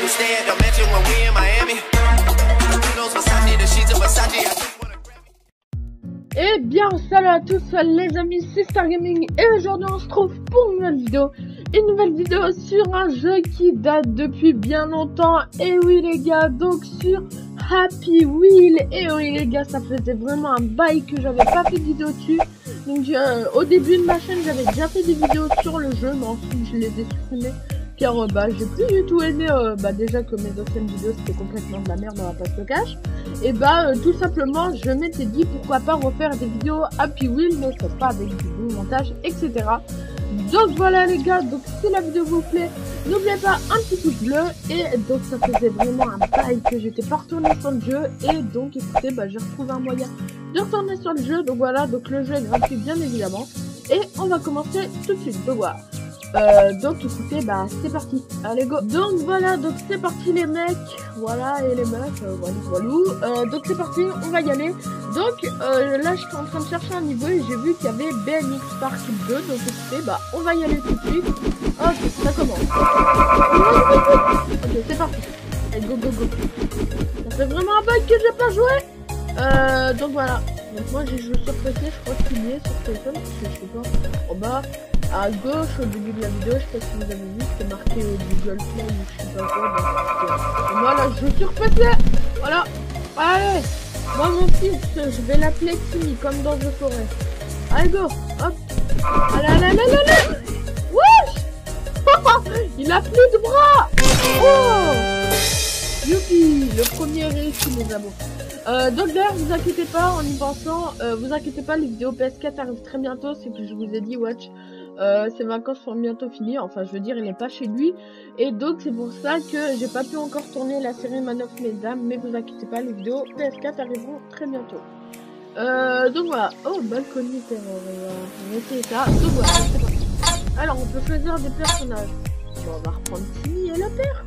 it. Eh bien, salut à tous les amis, c'est Star Gaming et aujourd'hui on se trouve pour une nouvelle vidéo. Une nouvelle vidéo sur un jeu qui date depuis bien longtemps. Et oui les gars, donc sur Happy Wheel. Et oui les gars, ça faisait vraiment un bail que j'avais pas fait de vidéo dessus. Donc euh, au début de ma chaîne, j'avais déjà fait des vidéos sur le jeu, mais ensuite je les ai supprimées. Car euh, bah, j'ai plus du tout aimé, euh, bah, déjà que mes anciennes vidéos c'était complètement de la merde, on va pas se cache. Et bah tout simplement, je m'étais dit pourquoi pas refaire des vidéos Happy Wheel, mais c'est pas avec du montage, etc. Donc voilà les gars, donc si la vidéo vous plaît, n'oubliez pas un petit pouce bleu et donc ça faisait vraiment un bail que j'étais pas retourné sur le jeu et donc écoutez, bah j'ai retrouvé un moyen de retourner sur le jeu, donc voilà, donc le jeu est gratuit bien évidemment et on va commencer tout de suite, donc voilà. Euh, donc écoutez, bah c'est parti, allez go Donc voilà, donc c'est parti les mecs, voilà, et les meufs, euh, voilà, voilà. Euh, donc c'est parti, on va y aller. Donc euh, là je suis en train de chercher un niveau et j'ai vu qu'il y avait BMX Park 2, donc écoutez, bah on va y aller tout de suite. Ok, ça commence. Ok, c'est parti. Allez, go go go. Ça fait vraiment un bug que j'ai pas joué. Euh, donc voilà. Donc moi j'ai joué sur PC, je crois qu'il y est sur téléphone, parce que je sais pas. En bas, à gauche au début de la vidéo, je sais pas si vous avez vu, c'était marqué euh, Google Play ou je sais pas quoi. euh, moi là je PC. Voilà. Allez. Moi mon fils, je vais l'appeler Timmy comme dans The Forest. Allez go. Hop. Allez allez allez allez. Wesh. Il a plus de bras. Oh. Youpi, le premier réussi les amours. Euh, donc d'ailleurs, vous inquiétez pas, en y pensant, euh, vous inquiétez pas, les vidéos PS4 arrivent très bientôt, c'est que je vous ai dit, watch, ses vacances sont bientôt finies, enfin je veux dire, il est pas chez lui, et donc c'est pour ça que j'ai pas pu encore tourner la série Man of Mesdames, mais vous inquiétez pas, les vidéos PS4 arriveront très bientôt. Euh, donc voilà, oh, balcony terror, essayer ça, donc voilà, c'est parti. Alors, on peut choisir des personnages. On va reprendre Timmy et la paire.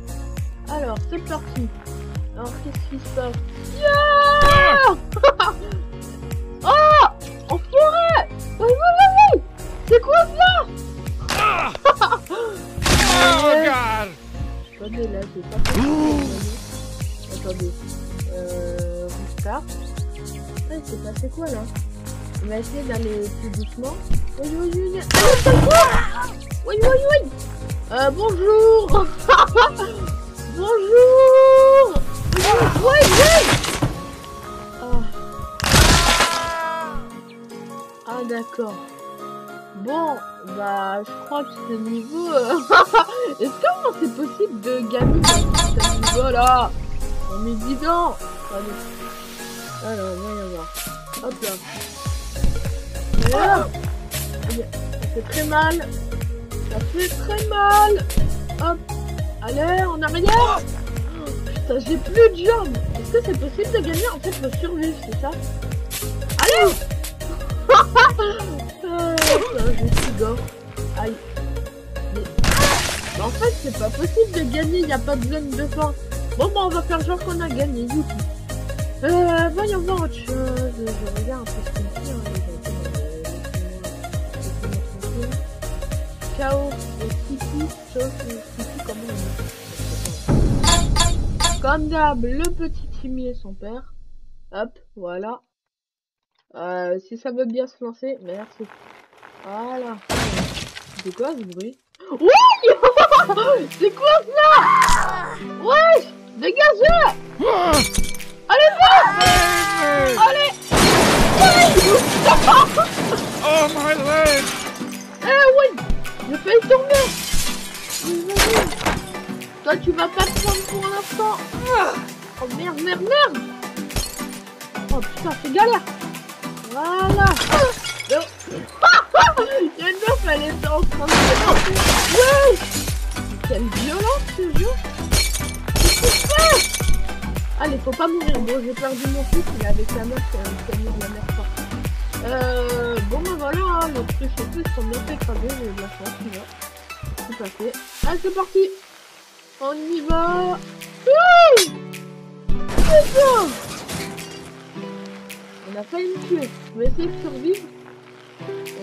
Alors, c'est parti. Alors, qu'est-ce qui se passe? Yeah Oh En forêt Oui, oui, oui, oui C'est quoi ça? God! Attendez, là, j'ai pas fait Attendez. Euh... Restart. Ah, il s'est passé quoi, là? On va essayer d'aller plus doucement. Oui, oui, oui, c'est quoi Oui, oui, oui Euh, bonjour Bonjour Oui, oui Ah, ah d'accord. Bon, bah, je crois que ce niveau... euh, Est-ce que c'est possible de gagner ce niveau-là On est évident Allez. Alors, voyons voir. Hop là. Voilà. Fait très mal. Ça fait très mal. Hop. Allez, en arrière. Oh, putain, j'ai plus de jambes. Est-ce que c'est possible de gagner En fait, faut survivre, c'est ça Allez Aïe. En fait, c'est pas possible de gagner, il n'y a pas de zone de fin. Bon, bah, on va faire genre qu'on a gagné, youpi. Euh, voyons voir autre chose. Je regarde un peu ce hein, les gars. Chaos et. Chaos et Kiki, dit Comme d'hab, le petit Timmy et son père. Hop, voilà. Euh, si ça veut bien se lancer, merci. Voilà. C'est quoi ce bruit Oui C'est quoi ça Wesh Dégagez Allez vite Allez Oh my leg! Eh oui J'ai failli tomber. Toi tu vas pas te prendre pour l'instant. Oh merde, merde, merde Oh putain, c'est galère Voilà Oh. Il y une meuf, elle était en train de se Ouais Quelle violence ce jeu Allez, faut pas mourir. Bon, j'ai perdu mon fils, il est avec la meuf euh, a mis de la partout. Euh, bon, ben voilà, hein, plus, sont bien fait cramer, j'ai de la chance, tu vois. Tout passé. Allez, c'est parti On y va Wouh Putain On a failli me tuer. On va essayer de survivre.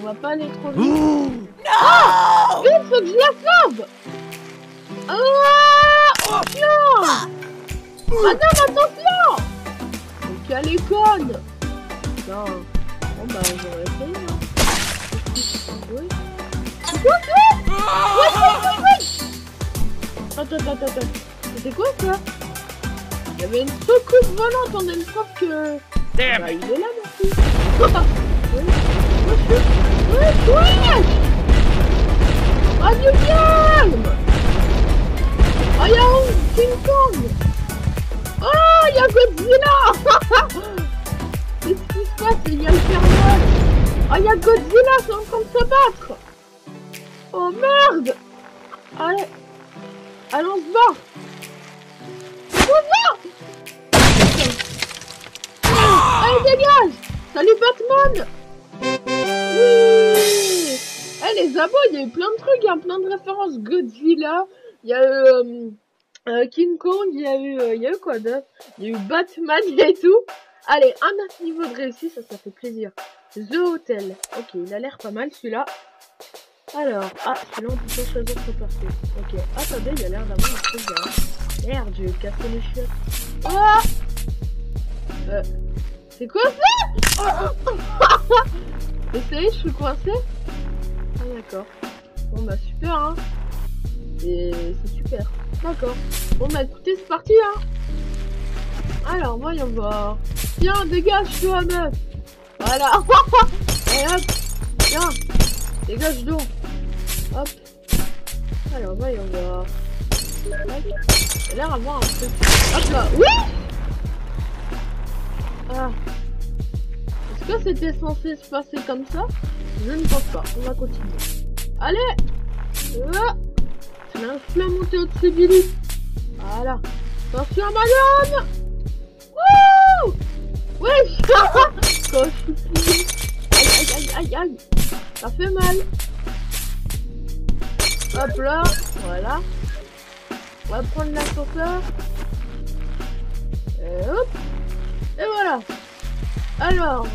On va pas aller trop vite. Ah Vite, faut que je la sauve Ah Attention Madame, attention Donc elle est conne Non. Bon bah j'aurais essayé hein. Oui. Quoi ça Ouais, ouais, ouais, ouais Attends, attends, attends, attends. C'était quoi ça Il y avait une secousse volante, on a une preuve que... Damn Bah il est là merci Ah du calme Ah y'a King Kong Oh y'a Godzilla Qu'est-ce qui se passe Il y a le Noël Ah y'a Godzilla, c'est en train de se battre Oh merde Allez on se bat On se bat Allez, dégage! Salut Batman Oui Eh, les abos, il y a eu plein de trucs, il y a plein de références. Godzilla, il y a eu euh, euh, King Kong, il y a eu, euh, il y a eu quoi Il y a eu Batman et tout. Allez, un autre niveau de réussite, ça, ça fait plaisir. The Hotel. Ok, il a l'air pas mal, celui-là. Alors, ah, celui-là, on peut choisir son perso. Ok, attendez, il a l'air d'avoir un truc derrière. Merde, j'ai cassé les chiottes. Ah euh, c'est quoi ça Et ça y est, je suis coincé Ah d'accord. Bon bah super hein. Et c'est super. D'accord. Bon bah écoutez, c'est parti hein. Alors, voyons voir. Tiens, dégage toi meuf. Voilà. Et hop. Tiens. Dégage donc. Hop. Alors, voyons voir. Il a l'air d'avoir un truc. Hop là. Oui ah. Que c'était censé se passer comme ça Je ne pense pas. On va continuer. Allez ah. C'est un flamme montée au-dessus du lit. Voilà. Attention, madame Wouh Ouais Quand je suis aïe, aïe, aïe, aïe. Ça fait mal. Hop là. Voilà. On va prendre l'ascenseur. Et hop. Et voilà. Alors,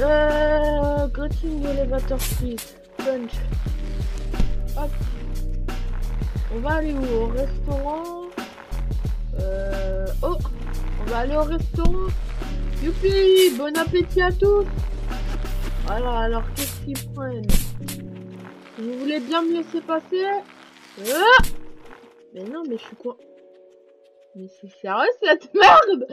euh, Gotting Elevator Suite, Punch. On va aller où? Au restaurant? Euh, oh, on va aller au restaurant. Youpi, bon appétit à tous. Voilà, alors qu'est-ce qu'ils prennent? Vous voulez bien me laisser passer? Ah Mais non, mais je suis quoi? Mais c'est sérieux cette merde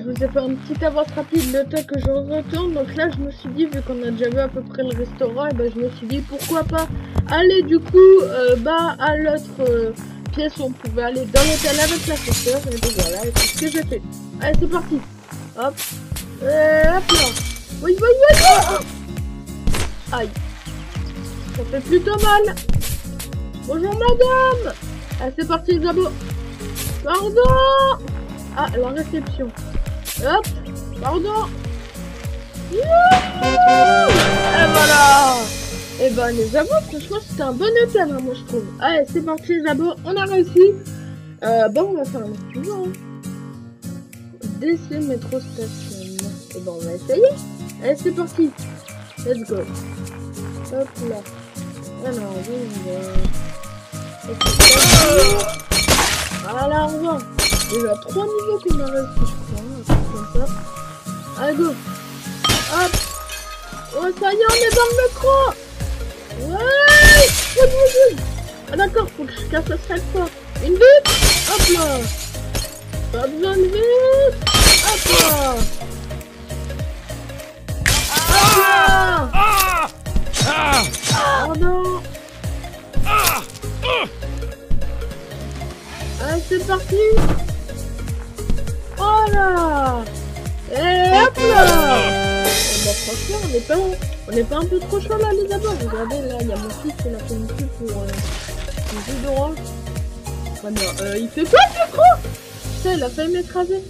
je vous ai fait un petit avance rapide le temps que je retourne. Donc là je me suis dit, vu qu'on a déjà vu à peu près le restaurant, et ben je me suis dit pourquoi pas aller du coup euh, à l'autre euh, pièce où on pouvait aller dans l'hôtel avec la sœur. Et donc voilà, c'est ce que j'ai fait. Allez c'est parti. Hop. Et hop là. Oui, oui, oui, oui. Aïe. Ça fait plutôt mal. Bonjour madame. Allez c'est parti les abos. Pardon. Ah, la réception. Hop, pardon. Youhou Et voilà Et ben les abos, franchement c'était un bon hôtel, hein, moi je trouve. Allez, c'est parti les abos, on a réussi. Euh, bon, on va faire un autre suivant. Hein. DC métro station. Et ben on va essayer. Allez, c'est parti. Let's go. Hop là. Alors, oui, on va... Voilà, on va. Il y a trois niveaux qu'on a réussi, Allez, go. Hop. Oh, ça y est, on est dans le métro. Ouais. Ah, d'accord, faut que je casse chaque fois. Une vite. Hop là. Pas besoin de vite. Hop là. Hop là. Ah! Ah! Oh non. Ah! Ah! C'est parti. Oh là. Et hop. Eh ben, franchement, on n'est pas, on n'est pas un peu trop chaud là, les amis. Regardez, là, il y a mon fils qui a fait une pub pour euh, une jeu d'orange. Ah non, euh, il fait quoi, le micro? Putain, il a failli m'écraser.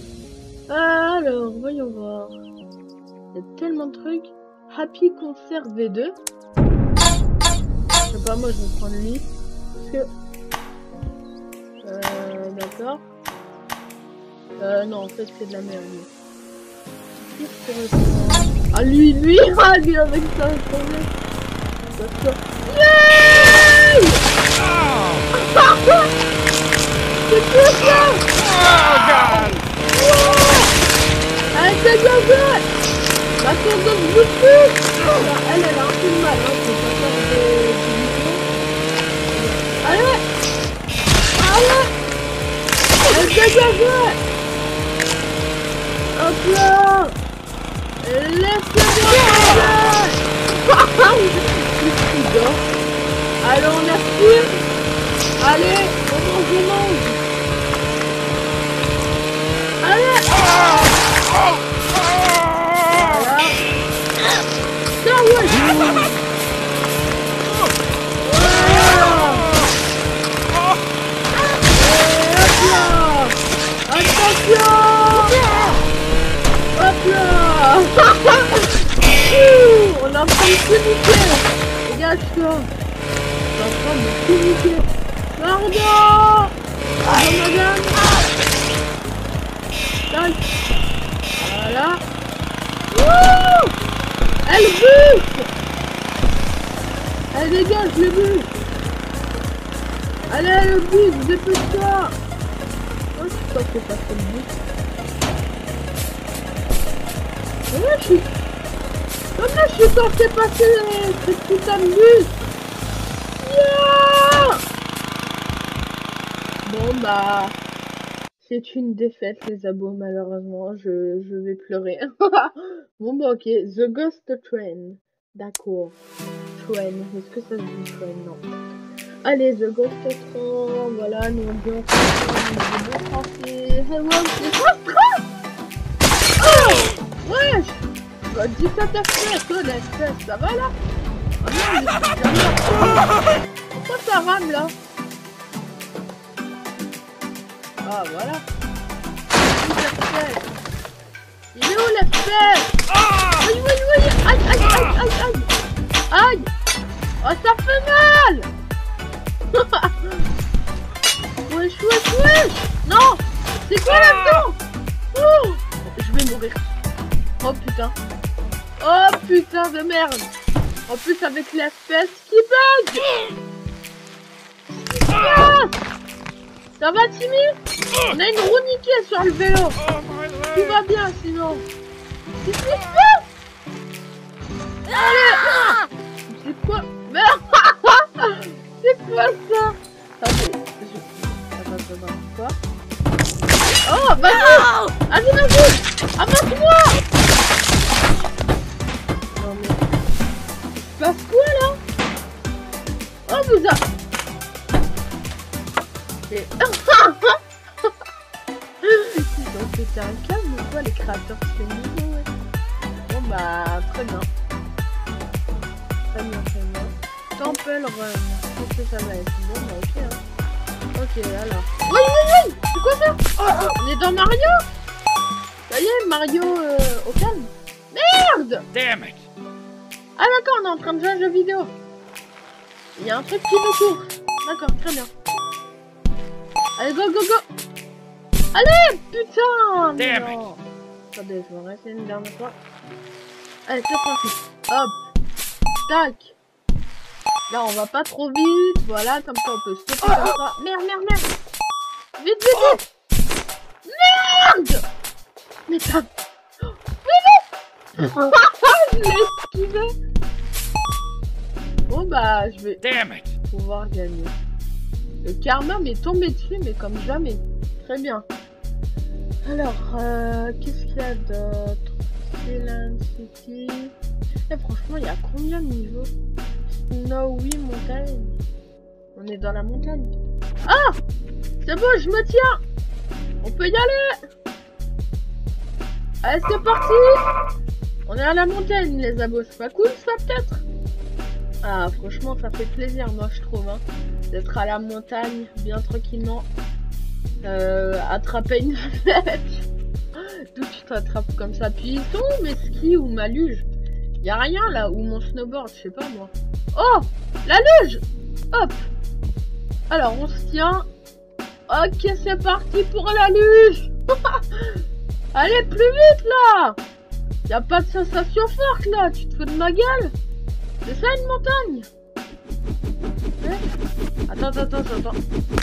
Alors, voyons voir. Il y a tellement de trucs. Happy Concert V2. Je sais pas, moi, je vais prendre lui. Parce que... Euh, d'accord. Euh, non, en fait, c'est de la merde. Ah, lui, lui Ah, lui, avec ça. Yay C'est quoi ça Oh, God! Allez, c'est bien fait La de Elle, elle a un peu de mal, hein, c'est pas ça de... Allez Allez Elle c'est bien fait Hop là. Allez, on aspire Allez, on mange, on mange Allez Voilà. Ouais Attention On est en train de se niquer Dégage-toi On est en train de se niquer. Pardon Pardon madame. Tac. Voilà. Wouh. Elle bute Elle dégage le but Allez le but, dépêche-toi. Oh, je suis pas fait passer le but. Ouais, je suis... Comment je suis censé passer cette putain de bus Yeah Bon bah... C'est une défaite les abos malheureusement, je, je vais pleurer. bon bah ok, The Ghost Train. D'accord. Train, est-ce que ça se dit train Non. Allez, The Ghost Train, voilà, nous on dit en français, on Wesh! Bah 17 FPS, oh la FPS, ça va là? Oh non, mais Pourquoi ça rame là? Ah voilà. 17 FPS Il est où l'FPS Oui, oui, oui Aïe, aïe, aïe, aïe, aïe Aïe Oh ça fait mal! Wesh, wesh, wesh! Non! C'est quoi là-dedans Oh Je vais mourir. Oh putain. Oh putain de merde. En plus avec l'espèce qui bug. Qu'est-ce qui se passe Ça va Timmy On a une roue niquée sur le vélo. Oh, Tout va bien sinon. Qu'est-ce qui se passe Allez C'est quoi Merde C'est quoi ça Attendez, je... Quoi Oh, vas-y Vas-y, vas-y Avance-moi passe quoi là Oh, vous a... C'est... Ont pété un câble ou quoi les créateurs de ce niveau ouais. Bon bah, très bien. Très bien, très bien. Temple Run. Qu'est-ce que ça va être? Bon bah ok hein. Ok alors. Oui oui oui C'est quoi ça? Oh, oh, On est dans Mario Ça y est, Mario euh, au calme. Merde Damn it! Ah d'accord, on est en train de jouer à un jeu vidéo. Il y a un truc qui nous court. D'accord, très bien. Allez, go, go, go Allez, putain Damn it. Attendez, je vais réessayer une dernière fois. Allez, c'est parti. Hop. Tac. Là, on va pas trop vite. Voilà, comme ça, on peut sauter comme ça. Merde, merde, merde. Vite, vite, vite. Merde Mais t'as... Je l'ai esquivé. Bon, bah, je vais Damn it! pouvoir gagner. Le karma m'est tombé dessus, mais comme jamais. Très bien. Alors, euh, qu'est-ce qu'il y a d'autre? Silent City. Eh, franchement, il y a combien de niveaux? Snowy Montagne. On est dans la montagne. Ah C'est bon, je me tiens On peut y aller Allez, c'est parti On est à la montagne, les abos. C'est pas cool, ça, peut-être? Ah, franchement, ça fait plaisir, moi, je trouve, hein, d'être à la montagne, bien tranquillement. Euh, attraper une flèche. D'où tu t'attrapes comme ça. Puis ils sont mes skis ou ma luge Y a rien là, ou mon snowboard, je sais pas moi. Oh La luge Hop Alors on se tient. Ok, c'est parti pour la luge Allez, plus vite là Y a pas de sensation forte là, tu te fais de ma gueule C'est ça une montagne Ouais. Attends, attends, attends, attends.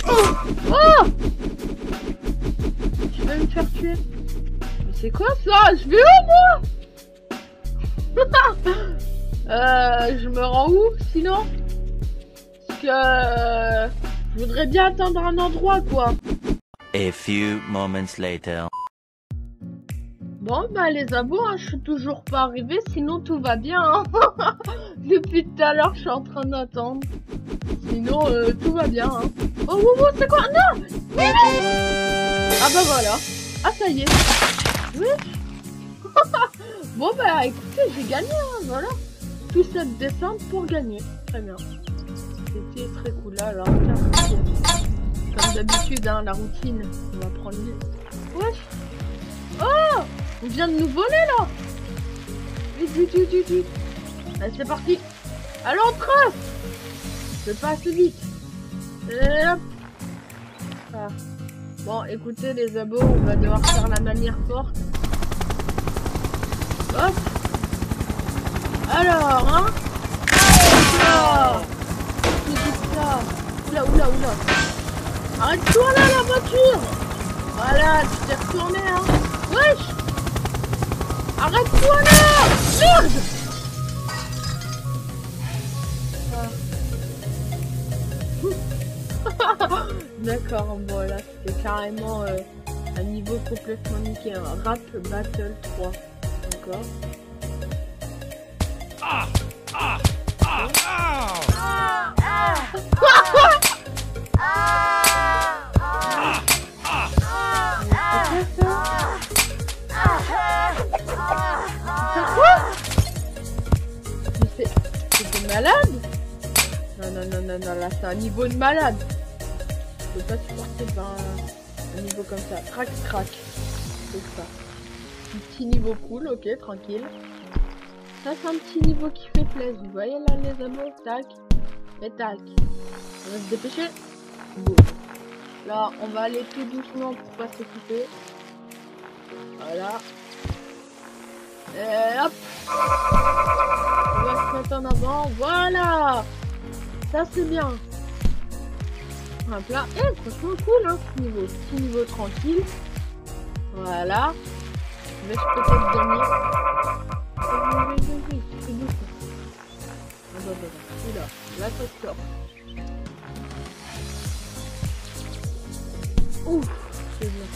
Oh, oh Tu vas me faire tuer Mais c'est quoi ça? Je vais où moi? Euh, je me rends où sinon? Parce que euh, je voudrais bien atteindre un endroit quoi. A few moments later. Bon bah les abos, hein, je suis toujours pas arrivé, sinon tout va bien. hein. Depuis tout à l'heure, je suis en train d'attendre. Sinon euh, tout va bien. Hein. Oh wow, wow, c'est quoi? Non Ah bah voilà. Ah ça y est. Oui. bon bah écoutez, j'ai gagné, hein, voilà. Tout cette descente pour gagner. Très bien. C'était très cool là, alors comme d'habitude, hein, la routine, on va prendre. Wesh Oh On vient de nous voler là. Vite, vite, vite, vite, vite Allez, c'est parti. Allons, on trace C'est pas assez vite. Et hop. Ah. Bon, écoutez les abos, on va devoir faire la manière forte. Hop. Alors, hein. Là Oula, oula, oula. Arrête-toi là, la voiture. Voilà, tu t'es retourné, hein. Wesh Arrête-toi là Merde Ah. D'accord, bon là, c'était carrément euh, un niveau complètement niqué. Un rap battle 3. D'accord Mais Malades Non, non, non, non, non, là c'est un niveau de malade. Je peux pas supporter ben, un niveau comme ça. Crac, crac. C'est ça. Un petit niveau cool, ok, tranquille. Ça c'est un petit niveau qui fait plaisir. Vous voyez là les amours Tac. Et tac. On va se dépêcher. Là, on va aller tout doucement pour pas s'occuper. Voilà. Et hop On va se mettre en avant. Voilà Ça c'est bien. Hop là. Eh, franchement cool hein ce niveau. Petit niveau tranquille. Voilà. Je vais peut-être gagner. Ah bah. Oula, là ça sort. Ouf, c'est bien.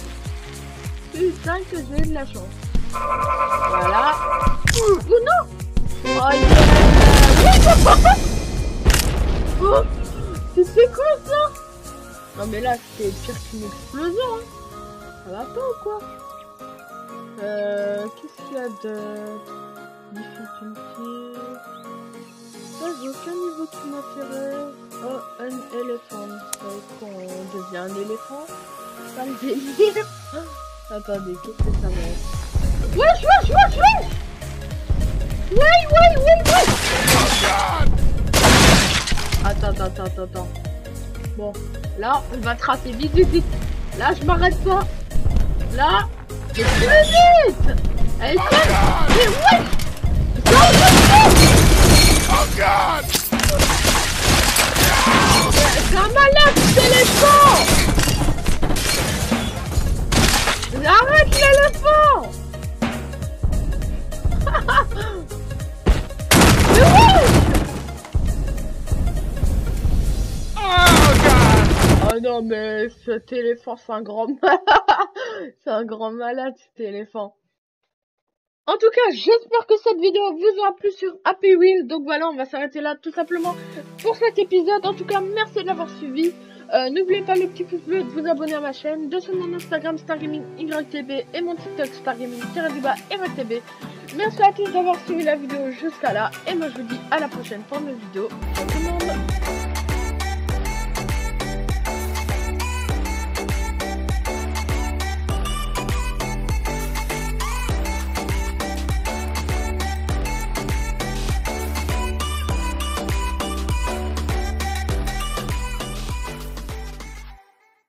Putain que j'ai de la chance. Voilà. Oh non Oh yeah Oh C'était quoi ça Non mais là c'était pire qu'une explosion hein. Ça va pas ou quoi Euh... Qu'est-ce qu'il y a de... Difficulté... Ça j'ai aucun niveau qui m'intéresse. Oh, un éléphant. Dire qu'on devient un éléphant? Pas le délire Attendez, qu'est-ce que ça va être? Wesh, wesh, wesh, wesh Ouais, ouais, ouais, ouais Attends, attends, attends, attends. Bon, là, on va tracer vite, vite, vite. Là, je m'arrête pas. Là, plus vite Allez, tiens Mais Oh God! C'est un malade, cet éléphant Arrête l'éléphant Oh! Oh non, mais cet éléphant, c'est un grand malade. c'est un grand malade, cet éléphant. En tout cas, j'espère que cette vidéo vous aura plu sur Happy Wheel. Donc voilà, on va s'arrêter là tout simplement pour cet épisode. En tout cas, merci de l'avoir suivi. Euh, N'oubliez pas le petit pouce bleu de vous abonner à ma chaîne, de sur mon Instagram StarGaming YTB et mon TikTok StarGaming-YTB. Merci à tous d'avoir suivi la vidéo jusqu'à là. Et moi je vous dis à la prochaine pour une vidéo.